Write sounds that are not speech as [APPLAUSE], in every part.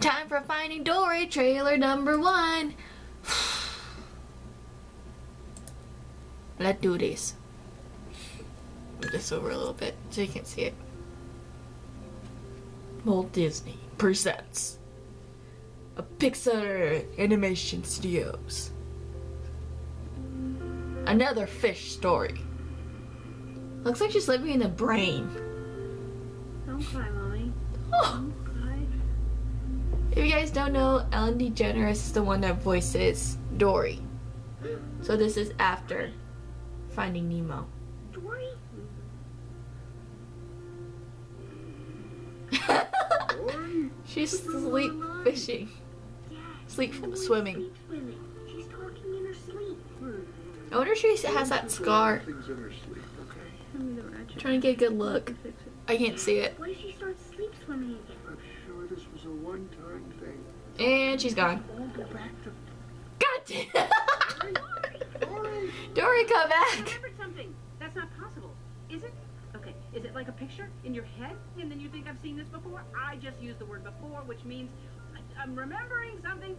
Time for Finding Dory trailer number one. [SIGHS] Let's do this. Move this over a little bit so you can see it. Walt Disney presents a Pixar Animation Studios. Another fish story. Looks like she's living in a brain. Don't cry, mommy. Oh. Don't cry. If you guys don't know, Ellen DeGeneres is the one that voices Dory. So this is after Finding Nemo. Dory? [LAUGHS] Dory? She's sleep fishing. Dad, Sleep Dory's swimming. Sleep swimming. She's talking in her sleep. Hmm. I wonder if she has that scar. Things in her sleep, okay? Tell me. Trying to get a good look. I can't see it. What if she starts sleep swimming again? I'm sure this was a one-time thing. And she's gone. Go to God damn. Dory. Dory, come I back. remembered something. That's not possible. Is it? Okay. Is it like a picture in your head and then you think I've seen this before? I just used the word before, which means I- I'm remembering something.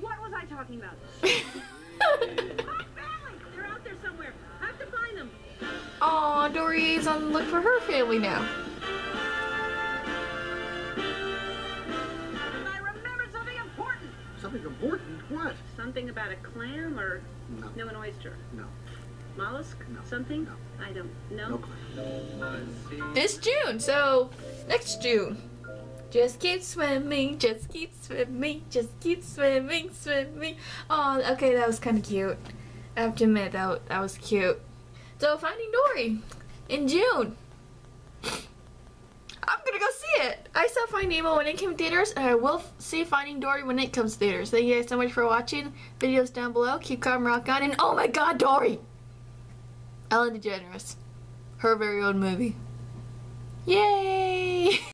What was I talking about? [LAUGHS] My family! They're out there somewhere. I have to find them. Aw, Dory is on the look for her family now. Something important? What? Something about a clam or No. no an oyster. No. Mollusk? No. Something? No. I don't know. No clue. This June, so next June. Just keep swimming, just keep swimming, just keep swimming, swimming. Oh, okay, that was kind of cute. I have to admit, that, that was cute. So, Finding Dory in June. I'm gonna go see it. I saw Finding Nemo when it came to theaters, and I will see Finding Dory when it comes to theaters. Thank you guys so much for watching. Videos down below. Keep calm, rock on, and oh my god, Dory! Ellen DeGeneres. Her very own movie. Yay! [LAUGHS]